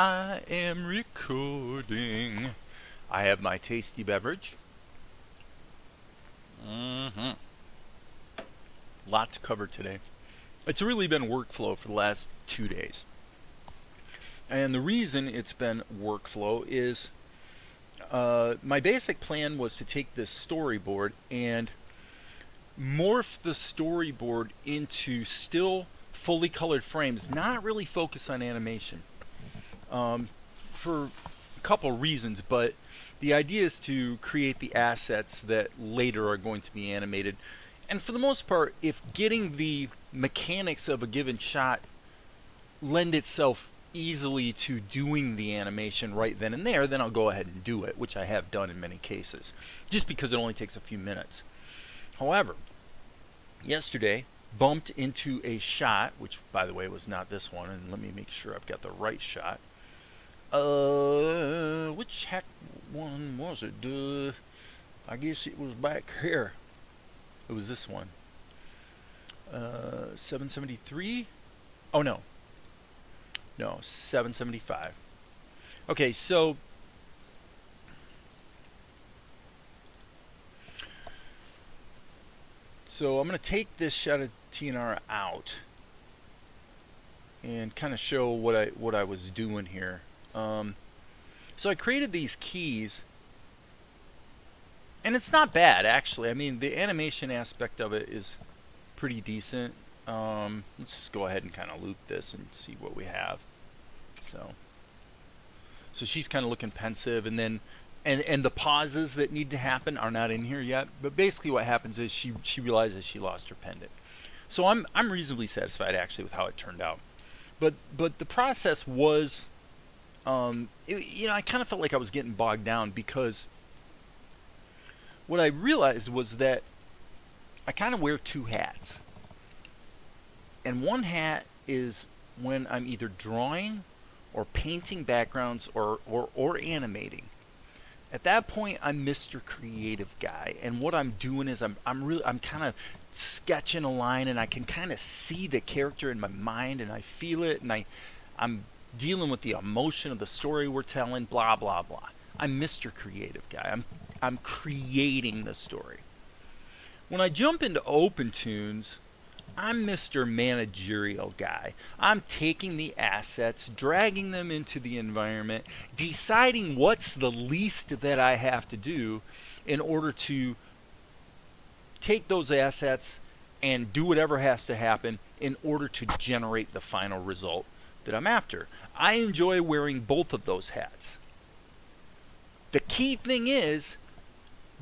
I am recording. I have my tasty beverage. Mm-hmm. Lot to cover today. It's really been workflow for the last two days. And the reason it's been workflow is uh, my basic plan was to take this storyboard and morph the storyboard into still fully colored frames, not really focus on animation. Um, for a couple reasons, but the idea is to create the assets that later are going to be animated. And for the most part, if getting the mechanics of a given shot lend itself easily to doing the animation right then and there, then I'll go ahead and do it, which I have done in many cases, just because it only takes a few minutes. However, yesterday bumped into a shot, which by the way was not this one, and let me make sure I've got the right shot. Uh, which heck one was it? Uh, I guess it was back here. It was this one. Uh, 773? Oh no. No, 775. Okay, so So I'm going to take this shot of TNR out and kind of show what I what I was doing here. Um, so I created these keys and it's not bad actually. I mean the animation aspect of it is pretty decent. Um, let's just go ahead and kind of loop this and see what we have. So, so she's kind of looking pensive, and then and and the pauses that need to happen are not in here yet. But basically, what happens is she she realizes she lost her pendant. So I'm I'm reasonably satisfied actually with how it turned out. But but the process was, um, it, you know, I kind of felt like I was getting bogged down because what I realized was that I kind of wear two hats. And one hat is when I'm either drawing or painting backgrounds or, or, or animating. At that point, I'm Mr. Creative Guy, and what I'm doing is I'm I'm really I'm kind of sketching a line, and I can kind of see the character in my mind, and I feel it, and I I'm dealing with the emotion of the story we're telling, blah blah blah. I'm Mr. Creative Guy. I'm I'm creating the story. When I jump into OpenToonz, I'm Mr. Managerial Guy. I'm taking the assets, dragging them into the environment, deciding what's the least that I have to do in order to take those assets and do whatever has to happen in order to generate the final result that I'm after. I enjoy wearing both of those hats. The key thing is,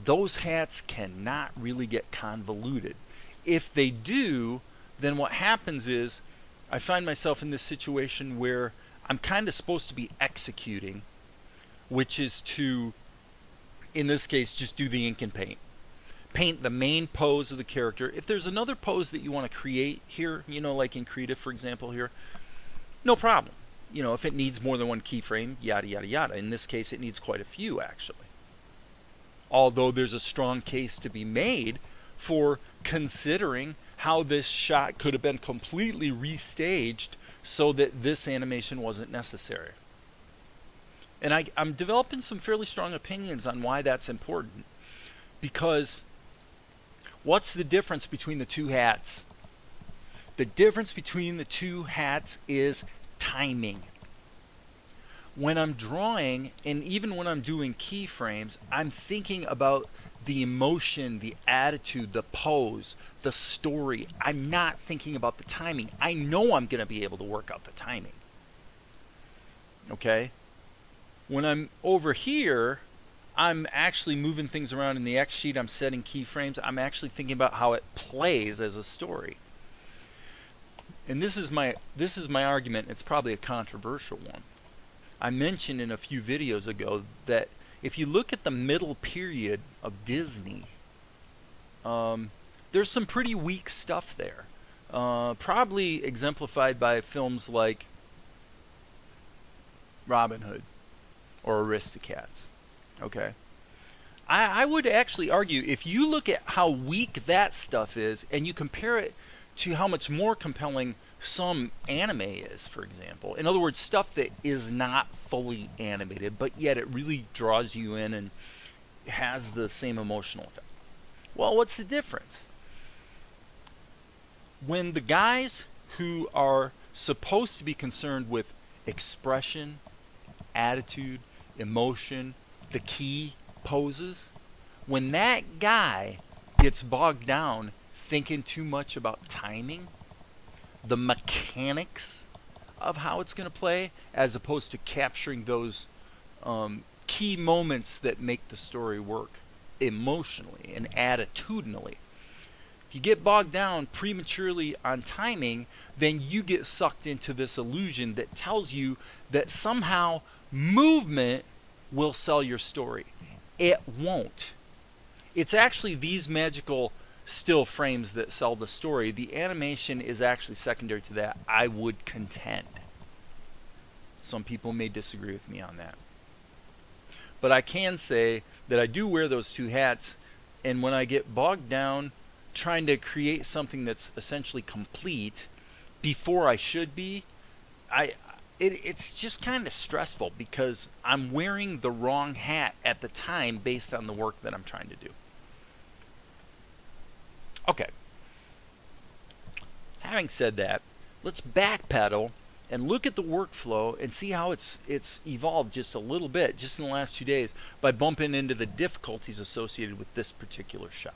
those hats cannot really get convoluted if they do, then what happens is I find myself in this situation where I'm kind of supposed to be executing, which is to, in this case, just do the ink and paint. Paint the main pose of the character. If there's another pose that you want to create here, you know, like in Krita, for example, here, no problem. You know, if it needs more than one keyframe, yada, yada, yada. In this case, it needs quite a few, actually. Although there's a strong case to be made for considering how this shot could have been completely restaged so that this animation wasn't necessary. And I, am developing some fairly strong opinions on why that's important. Because what's the difference between the two hats? The difference between the two hats is timing. When I'm drawing, and even when I'm doing keyframes, I'm thinking about the emotion, the attitude, the pose, the story. I'm not thinking about the timing. I know I'm going to be able to work out the timing. Okay? When I'm over here, I'm actually moving things around in the X sheet. I'm setting keyframes. I'm actually thinking about how it plays as a story. And this is my this is my argument. It's probably a controversial one. I mentioned in a few videos ago that if you look at the middle period of Disney, um, there's some pretty weak stuff there. Uh, probably exemplified by films like Robin Hood or Aristocats. Okay. I, I would actually argue if you look at how weak that stuff is and you compare it to how much more compelling some anime is, for example. In other words, stuff that is not fully animated, but yet it really draws you in and has the same emotional effect. Well, what's the difference? When the guys who are supposed to be concerned with expression, attitude, emotion, the key poses, when that guy gets bogged down thinking too much about timing, the mechanics of how it's going to play, as opposed to capturing those um, key moments that make the story work emotionally and attitudinally. If you get bogged down prematurely on timing, then you get sucked into this illusion that tells you that somehow movement will sell your story. It won't. It's actually these magical still frames that sell the story. The animation is actually secondary to that, I would contend. Some people may disagree with me on that. But I can say that I do wear those two hats, and when I get bogged down trying to create something that's essentially complete before I should be, I it, it's just kind of stressful because I'm wearing the wrong hat at the time based on the work that I'm trying to do. Okay. Having said that, let's backpedal and look at the workflow and see how it's it's evolved just a little bit just in the last two days by bumping into the difficulties associated with this particular shot.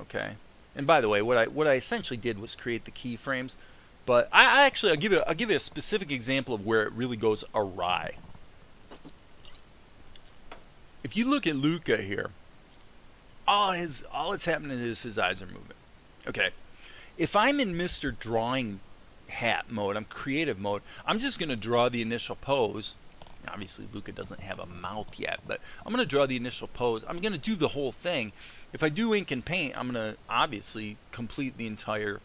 Okay. And by the way, what I what I essentially did was create the keyframes, but I, I actually I'll give you I'll give you a specific example of where it really goes awry. If you look at Luca here, all his all that's happening is his eyes are moving. Okay. If I'm in Mr. Drawing hat mode, I'm creative mode, I'm just going to draw the initial pose. Obviously, Luca doesn't have a mouth yet, but I'm going to draw the initial pose. I'm going to do the whole thing. If I do ink and paint, I'm going to obviously complete the entire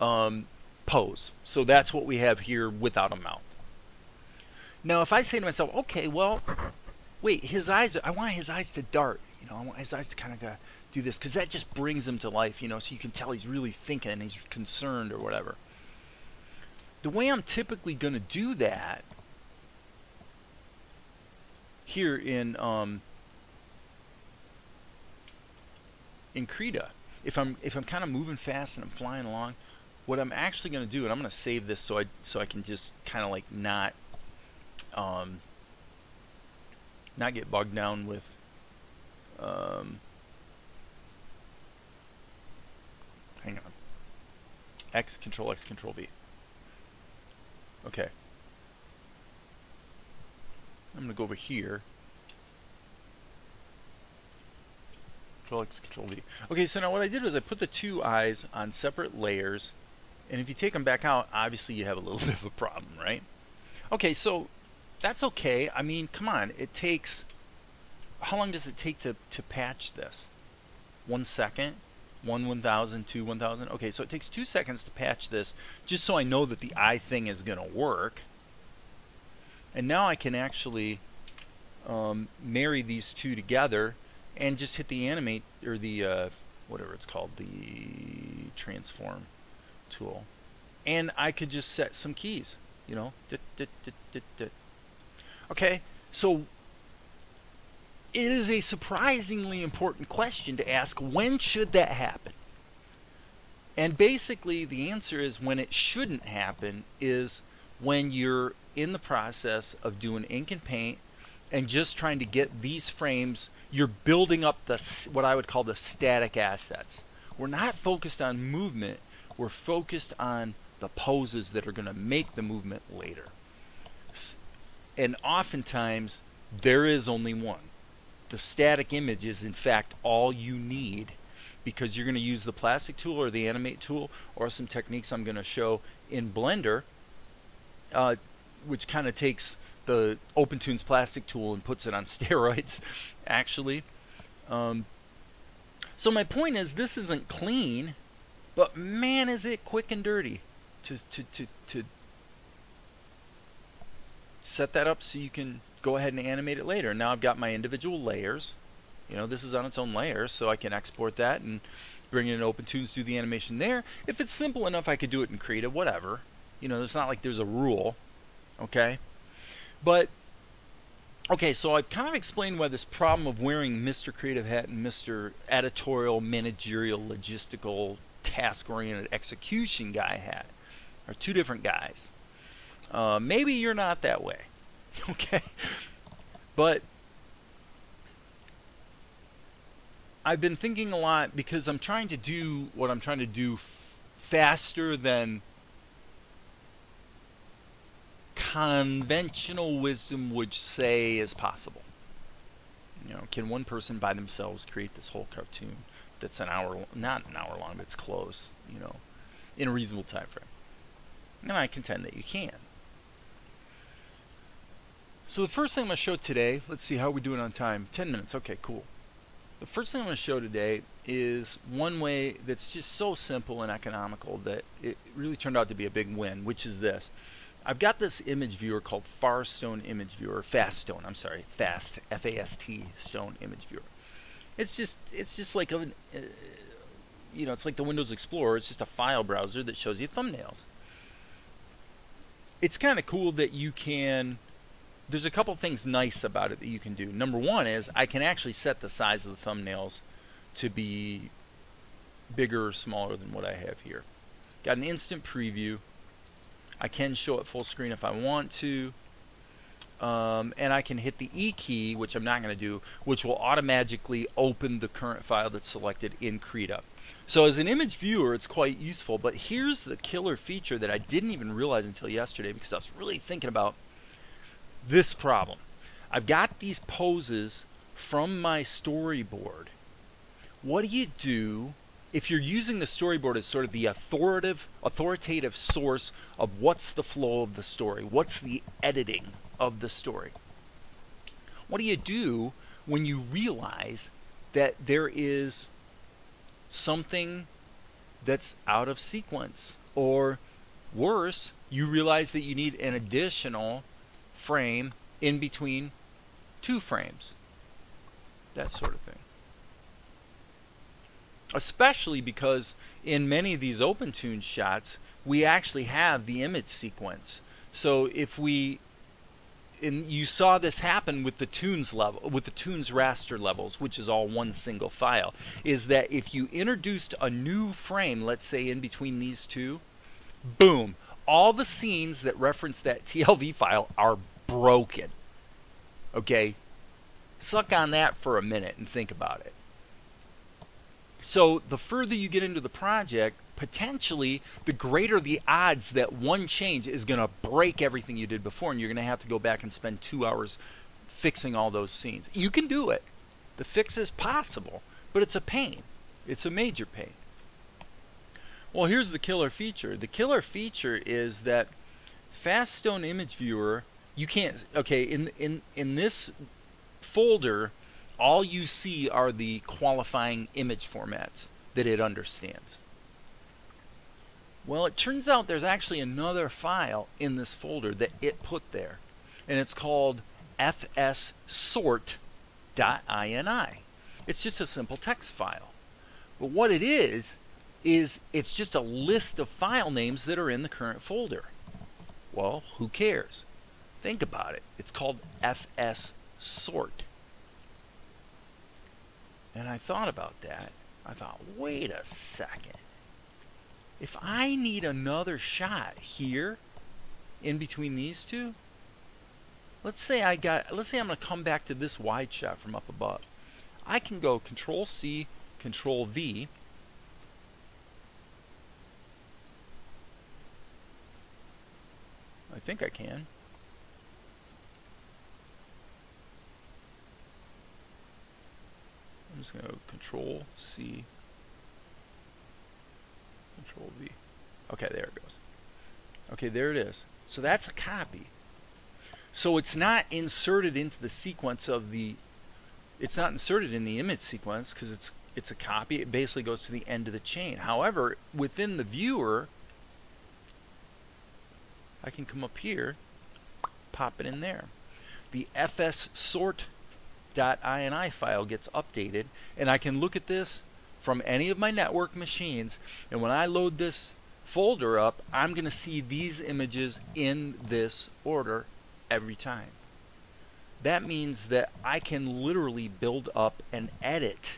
um, pose. So that's what we have here without a mouth. Now, if I say to myself, okay, well, wait, his eyes, I want his eyes to dart. You know, I want his eyes to kind of go, do this because that just brings him to life, you know, so you can tell he's really thinking and he's concerned or whatever. The way I'm typically going to do that here in um, in Krita, if I'm if I'm kind of moving fast and I'm flying along, what I'm actually going to do, and I'm going to save this so I so I can just kind of like not um, not get bogged down with um, hang on. X, Control X, Control V. Okay. I'm going to go over here. Control X, Control V. Okay, so now what I did was I put the two eyes on separate layers. And if you take them back out, obviously you have a little bit of a problem, right? Okay, so that's okay. I mean, come on. It takes... How long does it take to, to patch this? One second? one 1000, two 1000. Okay, so it takes two seconds to patch this just so I know that the eye thing is going to work. And now I can actually um, marry these two together and just hit the animate or the uh, whatever it's called, the transform tool. And I could just set some keys, you know. Okay, so it is a surprisingly important question to ask when should that happen? And basically, the answer is when it shouldn't happen is when you're in the process of doing ink and paint and just trying to get these frames, you're building up the what I would call the static assets. We're not focused on movement, we're focused on the poses that are going to make the movement later. And oftentimes, there is only one the static image is in fact all you need because you're going to use the plastic tool or the animate tool or some techniques I'm going to show in Blender uh, which kind of takes the OpenToonz plastic tool and puts it on steroids actually. Um, so my point is this isn't clean but man is it quick and dirty to, to, to, to set that up so you can go ahead and animate it later. Now I've got my individual layers. You know, this is on its own layer, so I can export that and bring it in OpenToonz, do the animation there. If it's simple enough, I could do it in Krita, whatever. You know, it's not like there's a rule, okay? But, okay, so I've kind of explained why this problem of wearing Mr. Creative Hat and Mr. Editorial, Managerial, Logistical, Task-Oriented Execution Guy hat are two different guys. Uh, maybe you're not that way, okay? But I've been thinking a lot because I'm trying to do what I'm trying to do faster than conventional wisdom would say is possible. You know, can one person by themselves create this whole cartoon that's an hour, not an hour long, but it's close, you know, in a reasonable time frame? And I contend that you can. So the first thing I'm going to show today, let's see how we're doing on time. 10 minutes, okay, cool. The first thing I'm going to show today is one way that's just so simple and economical that it really turned out to be a big win, which is this. I've got this image viewer called Farstone Image Viewer, Faststone, I'm sorry, Fast, F-A-S-T, Stone Image Viewer. It's just, it's just like a, uh, you know, it's like the Windows Explorer. It's just a file browser that shows you thumbnails. It's kind of cool that you can there's a couple things nice about it that you can do. Number one is I can actually set the size of the thumbnails to be bigger or smaller than what I have here. Got an instant preview. I can show it full screen if I want to. Um, and I can hit the E key, which I'm not going to do, which will automatically open the current file that's selected in Krita. So as an image viewer, it's quite useful, but here's the killer feature that I didn't even realize until yesterday because I was really thinking about this problem. I've got these poses from my storyboard. What do you do if you're using the storyboard as sort of the authoritative authoritative source of what's the flow of the story? What's the editing of the story? What do you do when you realize that there is something that's out of sequence or worse, you realize that you need an additional frame in between two frames. That sort of thing. Especially because in many of these OpenToonz shots, we actually have the image sequence. So if we and you saw this happen with the Toonz level with the Toonz raster levels which is all one single file is that if you introduced a new frame let's say in between these two boom all the scenes that reference that TLV file are broken. Okay? Suck on that for a minute and think about it. So, the further you get into the project, potentially the greater the odds that one change is going to break everything you did before, and you're going to have to go back and spend two hours fixing all those scenes. You can do it. The fix is possible, but it's a pain. It's a major pain. Well, here's the killer feature. The killer feature is that Faststone Image Viewer you can't okay in in in this folder all you see are the qualifying image formats that it understands. Well it turns out there's actually another file in this folder that it put there and it's called fssort.ini it's just a simple text file. But what it is is it's just a list of file names that are in the current folder. Well who cares Think about it. It's called FS sort. And I thought about that. I thought, wait a second. If I need another shot here in between these two, let's say I got let's say I'm going to come back to this wide shot from up above. I can go control C, control V. I think I can. Just going to go Control C, Control V. Okay, there it goes. Okay, there it is. So that's a copy. So it's not inserted into the sequence of the. It's not inserted in the image sequence because it's it's a copy. It basically goes to the end of the chain. However, within the viewer, I can come up here, pop it in there. The fs sort .ini file gets updated and I can look at this from any of my network machines. And when I load this folder up, I'm going to see these images in this order every time. That means that I can literally build up an edit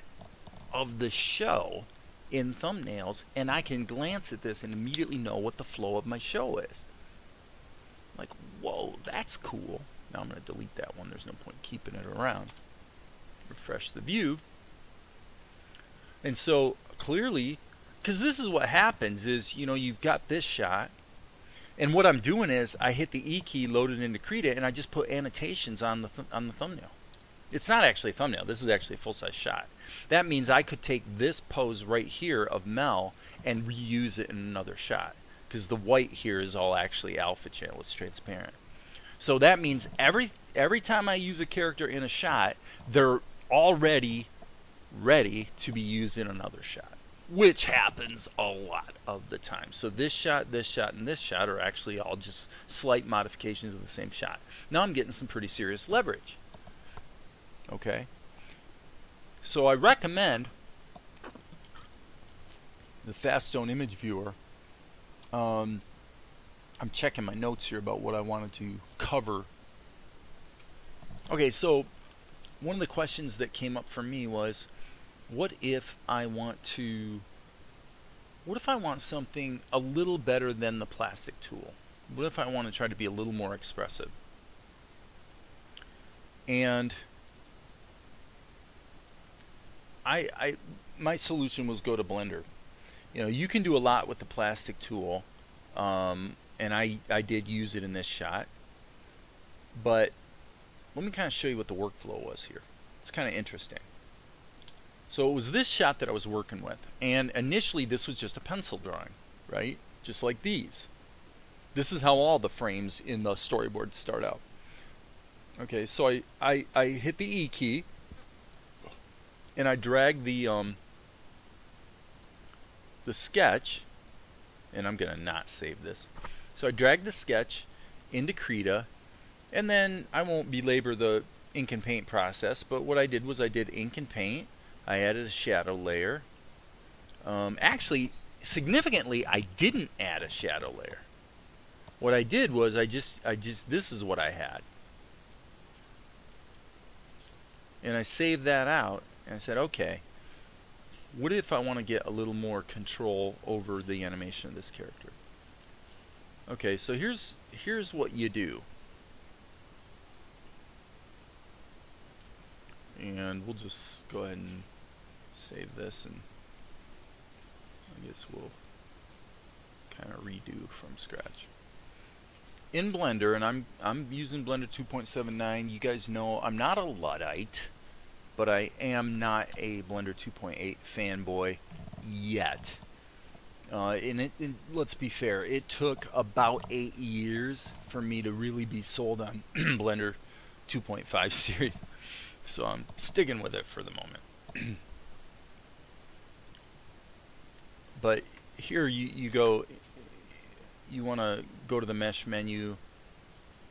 of the show in thumbnails and I can glance at this and immediately know what the flow of my show is. Like, whoa, that's cool. Now I'm going to delete that one. There's no point keeping it around. Refresh the view. And so clearly, because this is what happens is, you know, you've got this shot. And what I'm doing is I hit the E key, loaded into Krita, and I just put annotations on the, th on the thumbnail. It's not actually a thumbnail. This is actually a full-size shot. That means I could take this pose right here of Mel and reuse it in another shot because the white here is all actually alpha channel. It's transparent. So that means every every time I use a character in a shot, they're already ready to be used in another shot, which happens a lot of the time. So this shot, this shot, and this shot are actually all just slight modifications of the same shot. Now I'm getting some pretty serious leverage. Okay. So I recommend the Faststone image viewer. Um, I'm checking my notes here about what I wanted to cover. Okay, so one of the questions that came up for me was, what if I want to, what if I want something a little better than the plastic tool? What if I want to try to be a little more expressive? And I, I my solution was go to Blender. You know, you can do a lot with the plastic tool, um, and I, I did use it in this shot. But let me kind of show you what the workflow was here. It's kind of interesting. So it was this shot that I was working with, and initially this was just a pencil drawing, right? Just like these. This is how all the frames in the storyboard start out. Okay, so I, I, I hit the E key, and I drag the um, the sketch, and I'm gonna not save this. So I drag the sketch into Krita, and then I won't belabor the ink and paint process, but what I did was I did ink and paint. I added a shadow layer. Um, actually, significantly, I didn't add a shadow layer. What I did was I just, I just, this is what I had. And I saved that out and I said, okay, what if I want to get a little more control over the animation of this character? Okay, so here's here's what you do. And we'll just go ahead and save this and I guess we'll kind of redo from scratch. In Blender, and I'm I'm using Blender 2.79, you guys know I'm not a Luddite but I am not a Blender 2.8 fanboy yet. Uh, and, it, and let's be fair, it took about eight years for me to really be sold on Blender 2.5 series. So I'm sticking with it for the moment. but here you, you go, you want to go to the mesh menu,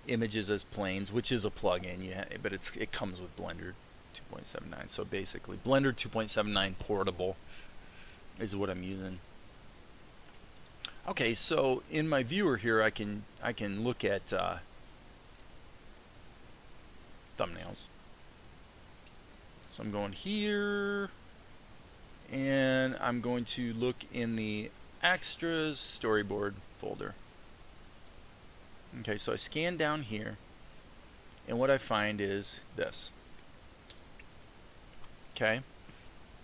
images as planes, which is a plugin, yeah, but it's it comes with Blender 2.79. So basically, Blender 2.79 portable is what I'm using. Okay, so in my viewer here, I can I can look at uh, thumbnails. So I'm going here, and I'm going to look in the extras storyboard folder. Okay, so I scan down here, and what I find is this. Okay.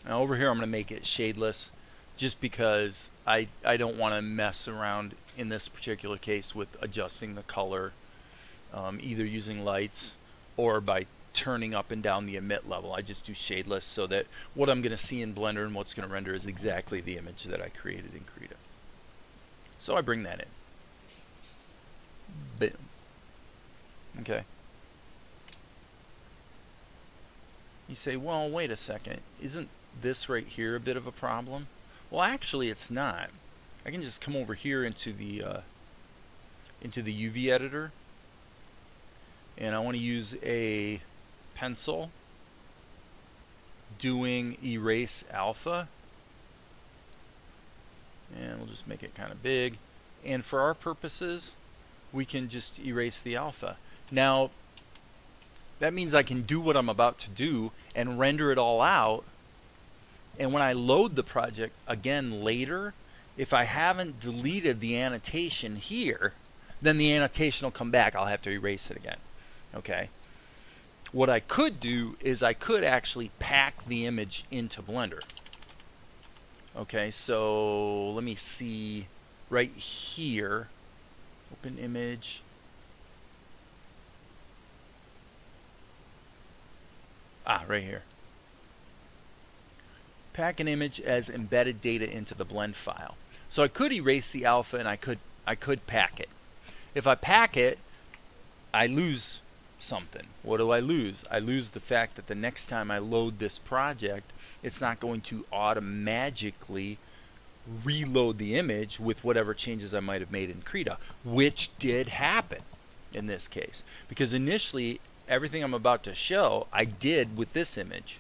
Now over here I'm going to make it shadeless just because I, I don't want to mess around in this particular case with adjusting the color um, either using lights or by turning up and down the emit level. I just do shadeless so that what I'm going to see in Blender and what's going to render is exactly the image that I created in Krita. So I bring that in. Boom. Okay. You say, well, wait a second. Isn't this right here a bit of a problem? Well, actually, it's not. I can just come over here into the uh, into the UV editor, and I want to use a pencil doing erase alpha, and we'll just make it kind of big. And for our purposes, we can just erase the alpha. Now, that means I can do what I'm about to do and render it all out. And when I load the project again later, if I haven't deleted the annotation here, then the annotation will come back. I'll have to erase it again. Okay. What I could do is I could actually pack the image into Blender. Okay, so let me see right here. Open image. Ah, right here. Pack an image as embedded data into the blend file. So I could erase the alpha and I could I could pack it. If I pack it, I lose something. What do I lose? I lose the fact that the next time I load this project, it's not going to automatically reload the image with whatever changes I might have made in Krita, which did happen in this case. Because initially, everything I'm about to show, I did with this image.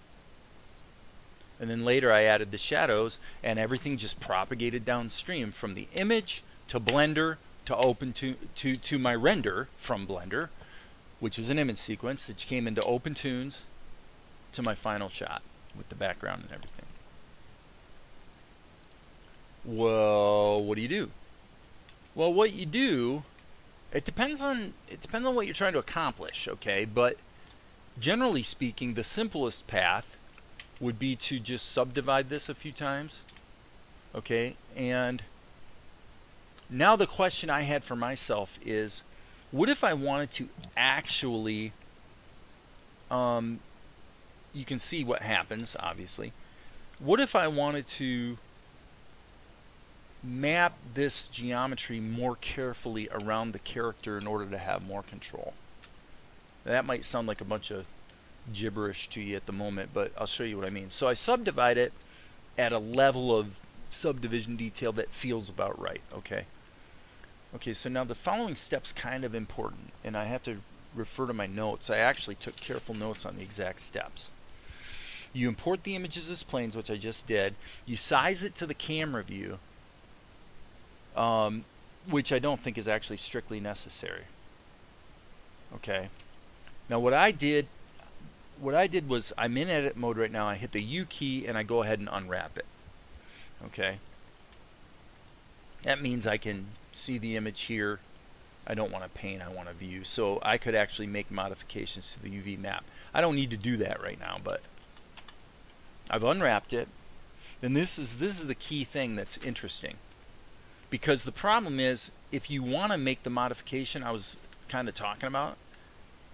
And then later I added the shadows and everything just propagated downstream from the image to Blender to open to, to, to my render from Blender which was an image sequence that came into OpenToonz to my final shot with the background and everything. Well, what do you do? Well, what you do, it depends on it depends on what you're trying to accomplish, okay? But generally speaking, the simplest path would be to just subdivide this a few times, okay? And now the question I had for myself is what if I wanted to actually, um, you can see what happens, obviously. What if I wanted to map this geometry more carefully around the character in order to have more control? That might sound like a bunch of gibberish to you at the moment, but I'll show you what I mean. So I subdivide it at a level of subdivision detail that feels about right, okay? Okay, so now the following step's kind of important, and I have to refer to my notes. I actually took careful notes on the exact steps. You import the images as planes, which I just did. You size it to the camera view, um, which I don't think is actually strictly necessary. Okay. Now what I did, what I did was I'm in edit mode right now. I hit the U key and I go ahead and unwrap it. Okay. That means I can see the image here. I don't want to paint, I want to view. So I could actually make modifications to the UV map. I don't need to do that right now, but I've unwrapped it. And this is this is the key thing that's interesting. Because the problem is if you want to make the modification I was kind of talking about,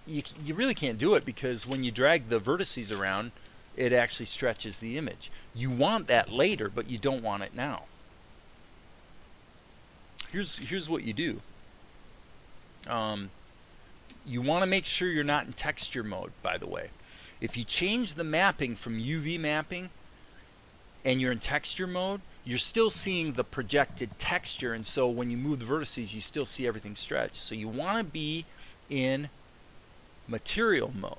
you, you really can't do it because when you drag the vertices around, it actually stretches the image. You want that later, but you don't want it now here's here's what you do. Um, you want to make sure you're not in texture mode, by the way. If you change the mapping from UV mapping and you're in texture mode, you're still seeing the projected texture, and so when you move the vertices, you still see everything stretch. So you want to be in material mode.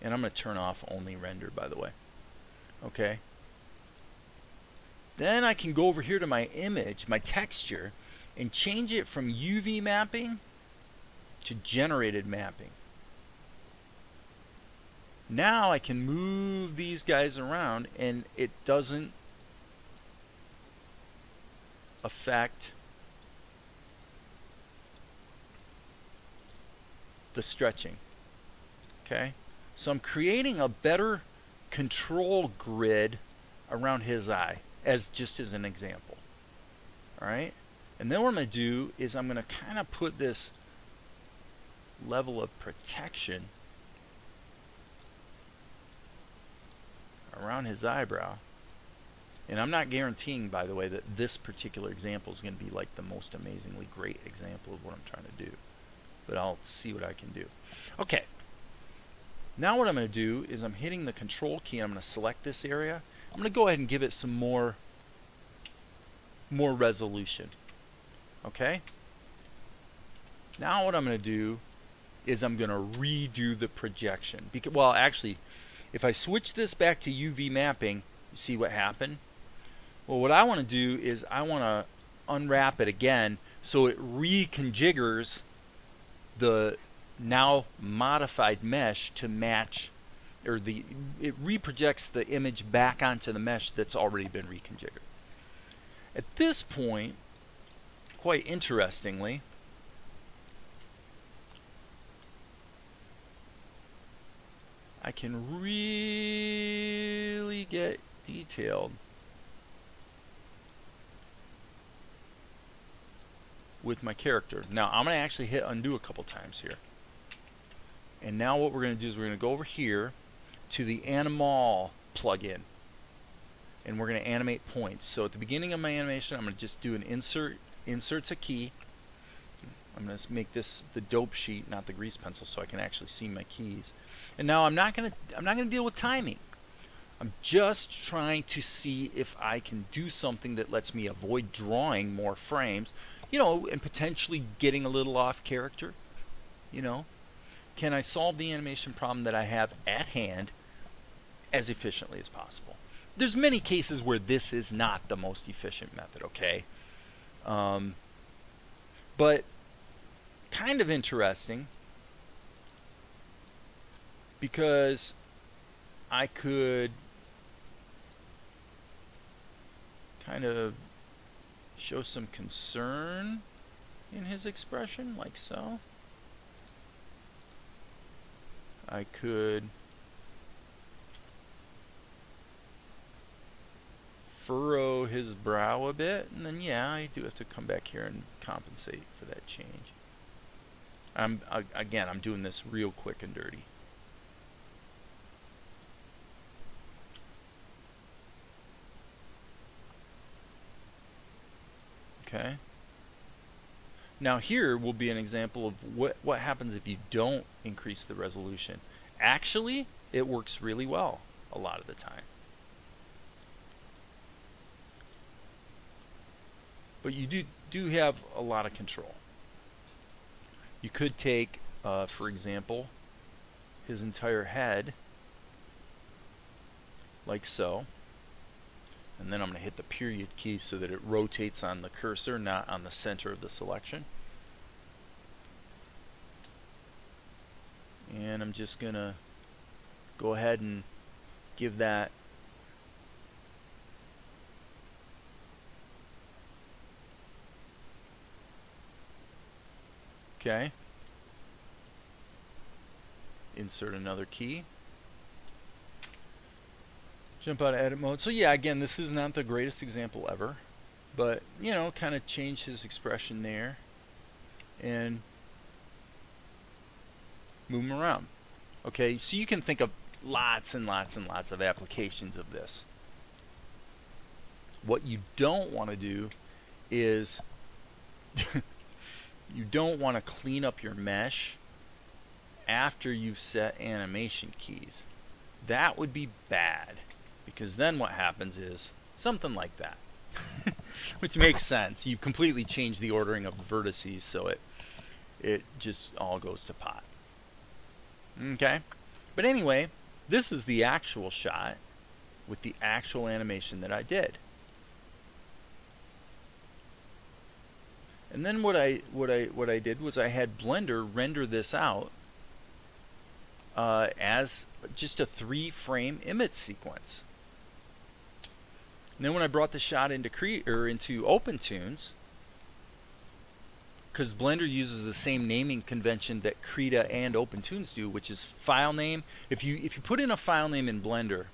And I'm going to turn off only render, by the way. Okay. Then I can go over here to my image, my texture, and change it from UV mapping to generated mapping. Now I can move these guys around and it doesn't affect the stretching. Okay? So I'm creating a better control grid around his eye as just as an example. All right? And then what I'm going to do is I'm going to kind of put this level of protection around his eyebrow. And I'm not guaranteeing, by the way, that this particular example is going to be like the most amazingly great example of what I'm trying to do. But I'll see what I can do. Okay. Now what I'm going to do is I'm hitting the control key. I'm going to select this area. I'm going to go ahead and give it some more, more resolution. Okay? Now what I'm going to do is I'm going to redo the projection. Because, well, actually, if I switch this back to UV mapping, you see what happened? Well, what I want to do is I want to unwrap it again so it reconfigures the now modified mesh to match or the it reprojects the image back onto the mesh that's already been reconfigured. At this point, quite interestingly, I can really get detailed with my character. Now I'm going to actually hit undo a couple times here. And now what we're going to do is we're going to go over here to the AnimAll plugin. And we're going to animate points. So at the beginning of my animation, I'm going to just do an insert, inserts a key. I'm going to make this the dope sheet, not the grease pencil, so I can actually see my keys. And now I'm not going to I'm not going to deal with timing. I'm just trying to see if I can do something that lets me avoid drawing more frames you know, and potentially getting a little off character, you know? Can I solve the animation problem that I have at hand as efficiently as possible? There's many cases where this is not the most efficient method, okay? Um, but kind of interesting because I could kind of show some concern in his expression, like so. I could furrow his brow a bit, and then yeah, I do have to come back here and compensate for that change. I'm again, I'm doing this real quick and dirty. Okay. Now here will be an example of what, what happens if you don't increase the resolution. Actually, it works really well a lot of the time. But you do, do have a lot of control. You could take, uh, for example, his entire head, like so and then I'm going to hit the period key so that it rotates on the cursor not on the center of the selection and I'm just going to go ahead and give that okay insert another key jump out of edit mode. So yeah, again, this is not the greatest example ever, but you know, kind of change his expression there and move him around. Okay, so you can think of lots and lots and lots of applications of this. What you don't want to do is you don't want to clean up your mesh after you've set animation keys. That would be bad. Because then what happens is something like that. Which makes sense. You completely change the ordering of the vertices so it it just all goes to pot. Okay? But anyway, this is the actual shot with the actual animation that I did. And then what I what I what I did was I had Blender render this out uh, as just a three frame image sequence. And then when I brought the shot into Cre or into OpenToonz, because Blender uses the same naming convention that Krita and OpenToonz do, which is file name. If you if you put in a file name in Blender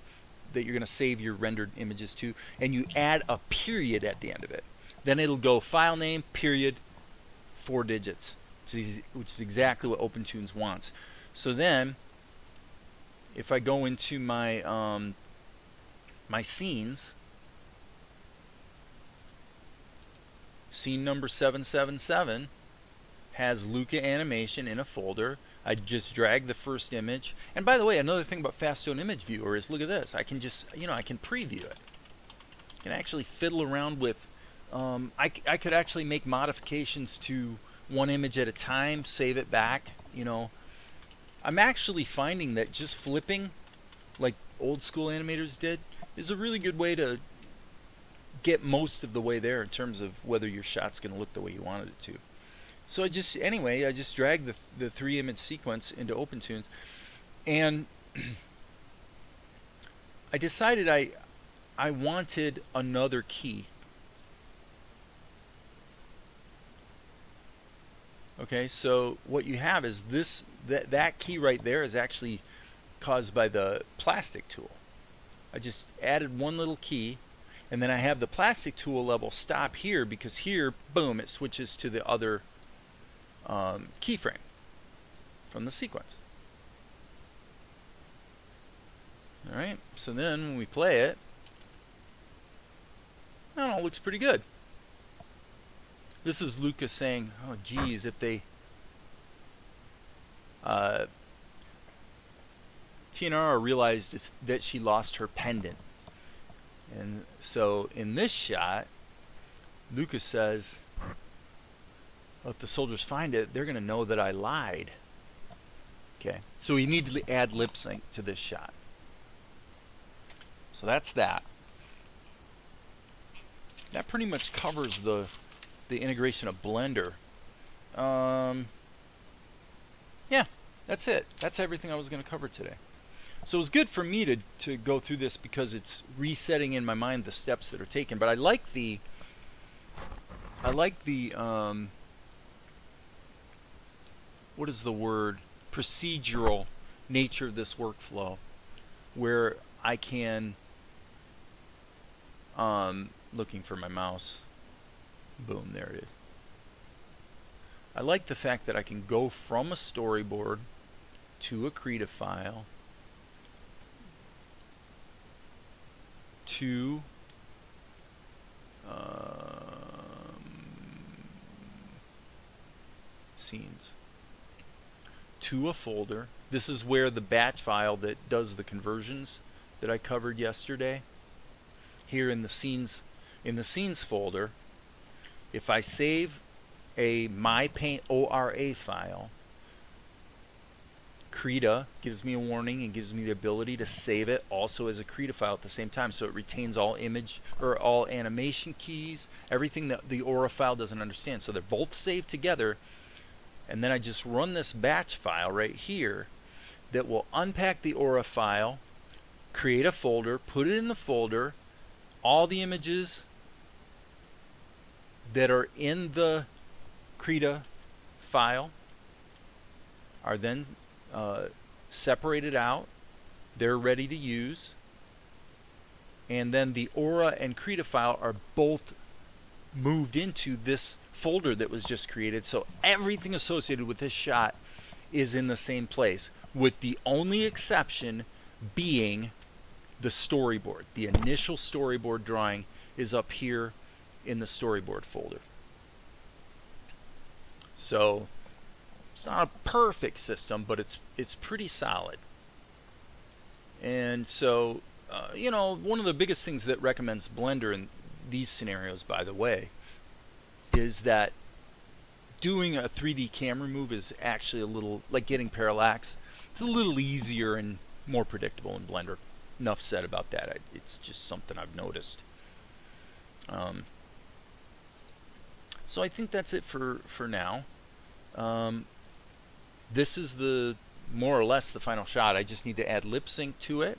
that you're going to save your rendered images to, and you add a period at the end of it, then it'll go file name period four digits, which is exactly what OpenToonz wants. So then, if I go into my um, my scenes scene number 777 has Luca animation in a folder. I just drag the first image. And by the way, another thing about Faststone Image Viewer is look at this. I can just, you know, I can preview it. I can actually fiddle around with, um, I, I could actually make modifications to one image at a time, save it back, you know. I'm actually finding that just flipping, like old school animators did, is a really good way to get most of the way there in terms of whether your shot's going to look the way you wanted it to. So I just anyway I just dragged the the three image sequence into OpenToonz, and I decided I I wanted another key. Okay, so what you have is this that that key right there is actually caused by the plastic tool. I just added one little key and then I have the plastic tool level stop here because here, boom, it switches to the other um, keyframe from the sequence. Alright, so then when we play it, oh, it looks pretty good. This is Lucas saying, oh geez, if they uh, TNR realized that she lost her pendant. And so in this shot, Lucas says, well, if the soldiers find it, they're going to know that I lied. Okay, so we need to add lip sync to this shot. So that's that. That pretty much covers the the integration of Blender. Um, yeah, that's it. That's everything I was going to cover today. So it was good for me to, to go through this because it's resetting in my mind the steps that are taken. But I like the I like the um, what is the word procedural nature of this workflow where I can um, looking for my mouse boom there it is I like the fact that I can go from a storyboard to a Krita file to um, scenes to a folder. This is where the batch file that does the conversions that I covered yesterday. Here in the scenes in the scenes folder, if I save a MyPaint ORA file, Krita gives me a warning and gives me the ability to save it also as a Krita file at the same time. So it retains all image or all animation keys, everything that the ORA file doesn't understand. So they're both saved together. And then I just run this batch file right here that will unpack the ORA file, create a folder, put it in the folder, all the images that are in the Krita file are then uh, separated out. They're ready to use. And then the ORA and Krita file are both moved into this folder that was just created. So everything associated with this shot is in the same place, with the only exception being the storyboard. The initial storyboard drawing is up here in the storyboard folder. So it's not a perfect system, but it's it's pretty solid. And so, uh, you know, one of the biggest things that recommends Blender in these scenarios, by the way, is that doing a 3D camera move is actually a little like getting parallax. It's a little easier and more predictable in Blender. Enough said about that. I, it's just something I've noticed. Um, so I think that's it for for now. Um, this is the more or less the final shot. I just need to add lip sync to it.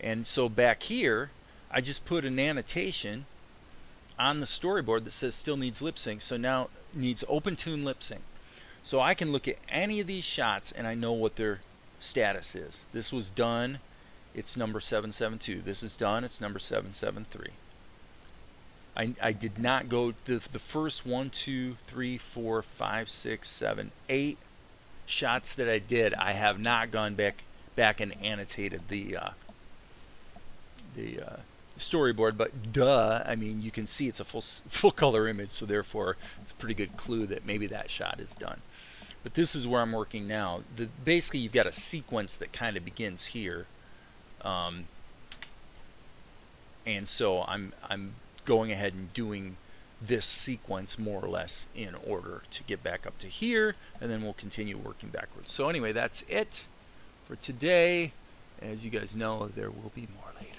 And so back here, I just put an annotation on the storyboard that says still needs lip sync. So now needs OpenToonz lip sync. So I can look at any of these shots and I know what their status is. This was done, it's number 772. This is done, it's number 773. I, I did not go the, the first one, two, three, four, five, six, seven, eight shots that I did, I have not gone back back and annotated the uh, the uh, storyboard. But duh, I mean, you can see it's a full full color image, so therefore it's a pretty good clue that maybe that shot is done. But this is where I'm working now. The, basically, you've got a sequence that kind of begins here, um, and so I'm I'm going ahead and doing this sequence more or less in order to get back up to here and then we'll continue working backwards. So anyway, that's it for today. As you guys know, there will be more later.